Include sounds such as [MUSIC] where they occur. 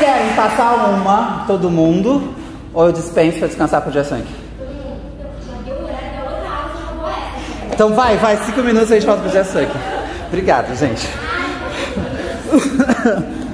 Querem passar uma, todo mundo, ou eu dispenso pra descansar pro dia sangue? Então vai, vai, cinco minutos e a gente volta pro dia sangue. Obrigado, gente. [LAUGHS]